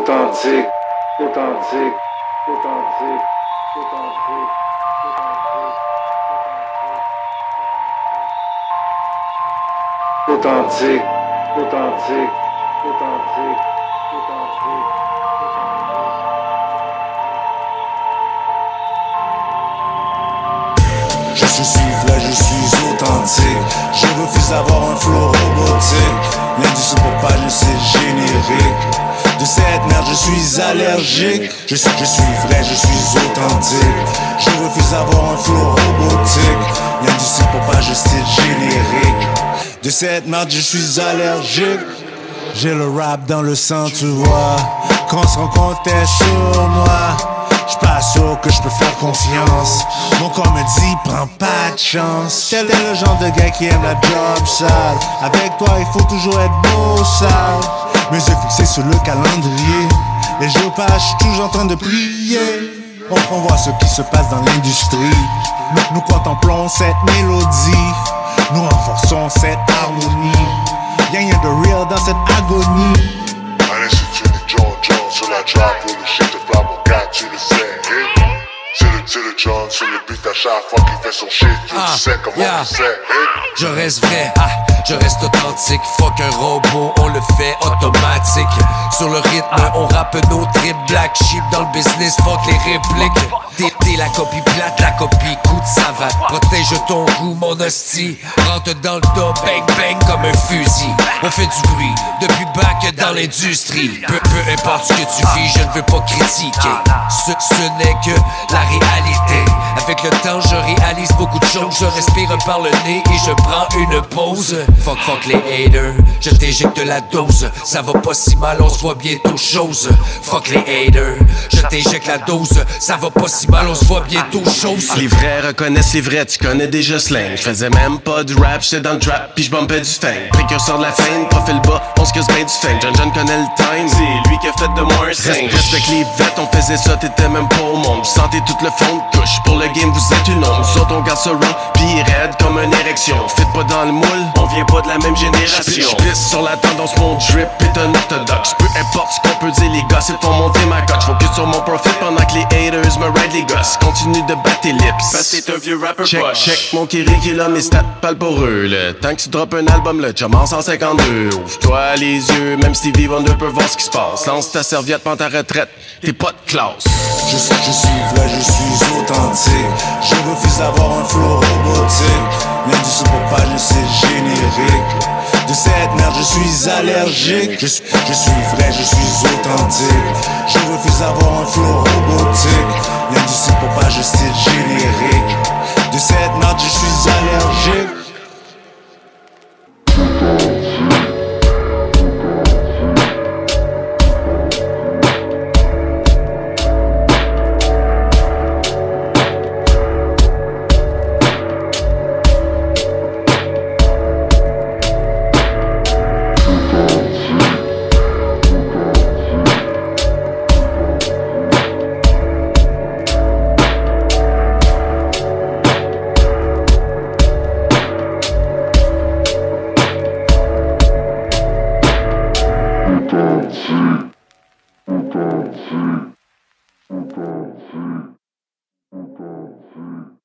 authentique, authentique, authentique, authentique. Authentique. Je suis vrai, je suis authentique. Je refuse d'avoir un flow robotique. L'industrie je sais générique. De cette je suis allergique. Je suis, je suis vrai, je suis authentique. Je refuse d'avoir un flow robotique. L'industrie pour pas, je sais générique. De cette merde, je suis allergique. J'ai le rap dans le sang, tu vois. Quand on se rencontrait sur moi. J'suis pas sûr que je peux faire confiance. Mon corps me dit, prends pas de chance. Tel est le genre de gars qui aime la job sale. Avec toi, il faut toujours être beau sale. Mes yeux fixés sur le calendrier. Les j'suis toujours en train de plier. On, voit ce qui se passe dans l'industrie. Nous, contemplons cette mélodie. Nous renforçons cette harmonie. Y'a rien de real dans cette agonie. Allez, John John sur la le shit de tu le. C'est le, John sur le beat à chaque fois qu'il fait son shit, tu Ah, sais comment yeah. il sait, hey. Je reste vrai, ah, je reste authentique. Fuck un robot, on le fait automatique. Sur le rythme, on rappe nos tripes. Black sheep dans le business, fuck les répliques. T'es, la copie plate, la copie coup de savate. Protège ton goût, mon hostie. Rentre dans le dos, bang bang comme un fusil. On fait du bruit, depuis back dans l'industrie. Peu, peu importe ce que tu vis, je ne veux pas critiquer. Ce, ce n'est que la réalité. Avec le temps, je réalise beaucoup de choses. Je respire par le nez et je prends une pause. Fuck, fuck les haters, je t'éjecte la dose. Ça va pas si mal, on se voit bientôt chose. Fuck les haters, je t'éjecte la dose. Ça va pas si mal, on se voit bientôt chose. Les vrais reconnaissent les vrais, tu connais déjà slang. Je faisais même pas de rap, j'étais dans le trap, puis je bumpais du fang. Précurseur de la fin, profil bas, on se casse bien du fang. John John connaît le time, c'est lui qui a fait de moi un. Respecte les vêtes, on faisait ça, t'étais même pas au monde. Je sentais tout le fond pour le game vous êtes une. Nous autres on garde ça raw, puis raide comme une érection. Fit pas dans le moule, on vient pas de la même génération. J'pisse sur la tendance, mon drip est un orthodoxe. Peu importe ce c'est pour monter ma coche. Focus sur mon profit pendant que les haters me ride les gosses. Continue de battre tes lips. Parce que c'est un vieux rapper check, check, mon Kiri qui là, mes stats parlent pour eux. Le temps que tu drops un album, le chum en 152. Ouvre-toi les yeux, même Stevie Wonder peut voir ce qui se passe. Lance ta serviette, prends ta retraite, t'es pas de classe. Je suis, je suis vrai, je suis authentique. Je refuse d'avoir un flow robotique. L'industrie pour pas, je sais générique. De cette merde, je suis allergique. Je, suis- suis vrai, je suis authentique. Je refuse d'avoir un flow robotique. L'industrie pour pas, je sais générique. De cette merde, je suis allergique. Authentique, authentique, authentique, authentique, authentique.